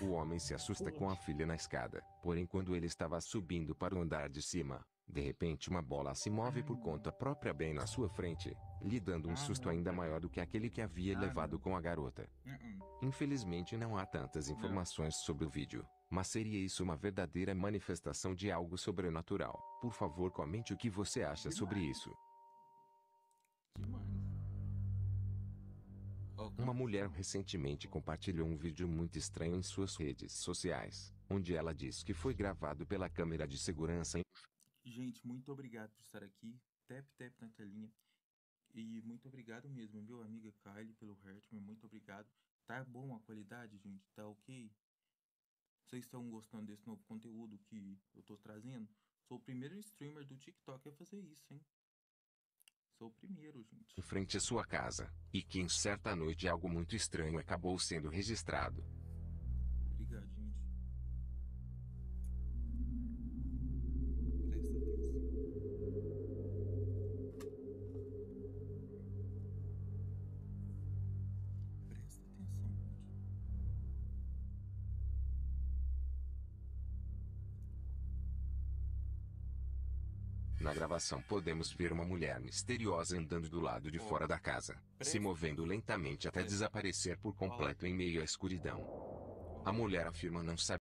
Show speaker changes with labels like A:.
A: O homem se assusta com a filha na escada, porém quando ele estava subindo para o andar de cima, de repente uma bola se move por conta própria bem na sua frente, lhe dando um susto ainda maior do que aquele que havia levado com a garota. Infelizmente não há tantas informações sobre o vídeo, mas seria isso uma verdadeira manifestação de algo sobrenatural. Por favor comente o que você acha sobre isso.
B: Demais. Ó,
A: Uma mulher recentemente compartilhou um vídeo muito estranho em suas redes sociais, onde ela diz que foi gravado pela câmera de segurança em
B: Gente, muito obrigado por estar aqui. Tap, tap na telinha. E muito obrigado mesmo, viu, amiga Kylie, pelo Hertman. Muito obrigado. Tá bom a qualidade, gente? Tá ok? Vocês estão gostando desse novo conteúdo que eu tô trazendo? Sou o primeiro streamer do TikTok a fazer isso, hein? Sou o primeiro, gente.
A: frente à sua casa, e que em certa noite algo muito estranho acabou sendo registrado. Na gravação podemos ver uma mulher misteriosa andando do lado de fora da casa, se movendo lentamente até desaparecer por completo em meio à escuridão. A mulher afirma não saber